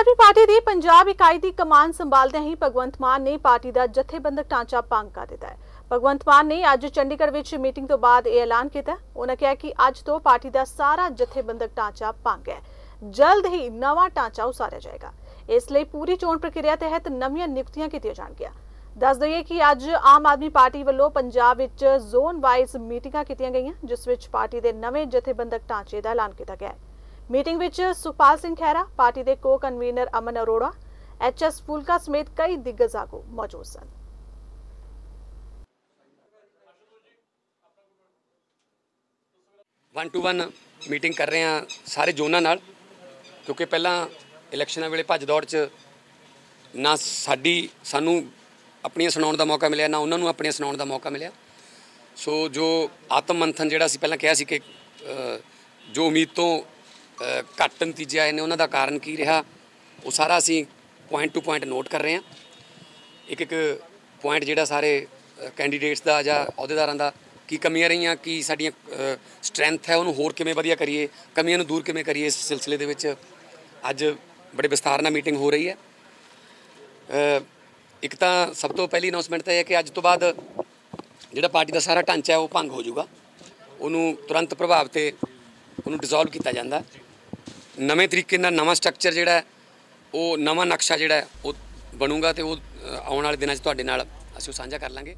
ਆਦਮੀ party ਦੀ ਪੰਜਾਬ ਇਕਾਈ ਦੀ ਕਮਾਨ ਸੰਭਾਲਦਿਆਂ ਹੀ ਭਗਵੰਤ ਮਾਨ ਨੇ ਪਾਰਟੀ ਦਾ ਜਥੇਬੰਦਕ ਢਾਂਚਾ ਭੰਗ ਕਰ ਦਿੱਤਾ ਹੈ। ਭਗਵੰਤ ਮਾਨ ਨੇ ਅੱਜ ਚੰਡੀਗੜ੍ਹ ਵਿੱਚ ਮੀਟਿੰਗ ਤੋਂ ਬਾਅਦ ਇਹ ਐਲਾਨ ਕੀਤਾ। ਉਹਨਾਂ ਕਿਹਾ ਕਿ ਅੱਜ ਤੋਂ ਪਾਰਟੀ ਦਾ ਸਾਰਾ ਜਥੇਬੰਦਕ ਢਾਂਚਾ ਭੰਗ ਹੈ। ਜਲਦ ਹੀ ਨਵਾਂ ਢਾਂਚਾ ਉਸਾਰਿਆ ਜਾਏਗਾ। ਇਸ ਲਈ ਪੂਰੀ ਚੋਣ ਪ੍ਰਕਿਰਿਆ ਤਹਿਤ ਨਵੀਆਂ ਨਿਯੁਕਤੀਆਂ ਕੀਤੀਆਂ ਜਾਣਗੀਆਂ। ਦੱਸ ਦਈਏ ਕਿ ਅੱਜ ਆਮ ਆਦਮੀ ਪਾਰਟੀ ਵੱਲੋਂ ਪੰਜਾਬ ਵਿੱਚ ਜ਼ੋਨ ਵਾਈਜ਼ ਮੀਟਿੰਗਾਂ ਕੀਤੀਆਂ ਗਈਆਂ, ਜਿਸ ਵਿੱਚ ਪਾਰਟੀ ਦੇ ਨਵੇਂ ਜਥੇਬੰਦਕ ਢਾਂਚੇ ਦਾ ਐਲਾਨ ਕੀਤਾ ਗਿਆ ਹੈ। ਮੀਟਿੰਗ ਵਿੱਚ ਸੁਖਪਾਲ ਸਿੰਘ ਖਹਿਰਾ, ਪਾਰਟੀ ਦੇ co convener Aman Arora HS Phoolka ਸਮੇਤ ਕਈ ਦਿੱਗਜ ਆਗੂ ਮੌਜੂਦ ਸਨ। ਵਨ ਟੂ ਵਨ ਮੀਟਿੰਗ ਕਰ ਰਹੇ ਹਾਂ ਸਾਰੇ ਜ਼ੋਨਾਂ ਨਾਲ, ਕਿਉਂਕਿ ਪਹਿਲਾਂ ਇਲੈਕਸ਼ਨਾਂ ਵੇਲੇ ਭੱਜ ਦੌੜ 'ਚ ਨਾ ਸਾਡੀ, ਸਾਨੂੰ ਆਪਣੀਆਂ ਸੁਣਾਉਣ ਦਾ ਮੌਕਾ ਮਿਲਿਆ, ਨਾ ਉਹਨਾਂ ਨੂੰ ਆਪਣੀਆਂ ਸੁਣਾਉਣ ਦਾ ਮੌਕਾ ਮਿਲਿਆ। ਸੋ ਜੋ ਆਤਮ ਮੰਥਨ ਜਿਹੜਾ ਸੀ ਪਹਿਲਾਂ ਕਿਹਾ ਸੀ ਕਿ ਜੋ ਉਮੀਦ ਤੋਂ ਘੱਟ ਨਤੀਜੇ ਆਏ ਨੇ, ਉਹਨਾਂ ਦਾ ਕਾਰਨ ਕੀ ਰਿਹਾ? ਉਹ ਸਾਰਾ ਅਸੀਂ ਪੁਆਇੰਟ ਟੂ ਪੁਆਇੰਟ ਨੋਟ ਕਰ ਰਹੇ ਹਾਂ। ਇੱਕ ਇੱਕ ਪੁਆਇੰਟ ਜਿਹੜਾ ਸਾਰੇ ਕੈਂਡੀਡੇਟਸ ਦਾ ਜਾਂ ਅਹੁਦੇਦਾਰਾਂ ਦਾ ਕੀ ਕਮੀਆਂ ਰਹੀਆਂ, ਕੀ ਸਾਡੀਆਂ ਸਟਰੈਂਥ ਹੈ, ਉਹਨੂੰ ਹੋਰ ਕਿਵੇਂ ਵਧੀਆ ਕਰੀਏ, ਕਮੀਆਂ ਨੂੰ ਦੂਰ ਕਿਵੇਂ ਕਰੀਏ ਇਸ ਸਿਲਸਿਲੇ ਦੇ ਵਿੱਚ? ਅੱਜ ਬੜੇ ਵਿਸਥਾਰ ਨਾਲ ਮੀਟਿੰਗ ਹੋ ਰਹੀ ਹੈ। ਇੱਕ ਤਾਂ ਸਭ ਤੋਂ ਪਹਿਲੀ ਅਨਾਉਂਸਮੈਂਟ ਤਾਂ ਇਹ ਹੈ ਕਿ ਅੱਜ ਤੋਂ ਬਾਅਦ ਜਿਹੜਾ ਪਾਰਟੀ ਦਾ ਸਾਰਾ ਢਾਂਚਾ ਹੈ, ਉਹ ਭੰਗ ਹੋ ਜਾਊਗਾ। ਉਹਨੂੰ ਤੁਰੰਤ ਪ੍ਰਭਾਵ ਤੇ ਉਹਨੂੰ ਡਿਸੋਲਵ ਕੀਤਾ ਜਾਂਦਾ। ਨਵੇਂ ਤਰੀਕੇ ਨਾਲ ਨਵਾਂ ਸਟਰਕਚਰ ਜਿਹੜਾ ਉਹ ਨਵਾਂ ਨਕਸ਼ਾ ਜਿਹੜਾ ਉਹ ਬਣੂਗਾ ਤੇ ਉਹ ਆਉਣ ਵਾਲੇ ਦਿਨਾਂ 'ਚ ਤੁਹਾਡੇ ਨਾਲ ਅਸੀਂ ਉਹ ਸਾਂਝਾ ਕਰ ਲਾਂਗੇ।